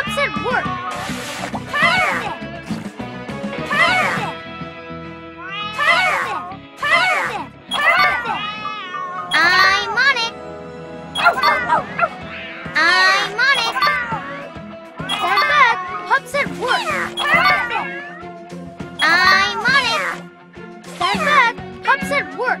Pups at work. Perfect. I'm on it. I'm on it. At work. I'm on it. At work.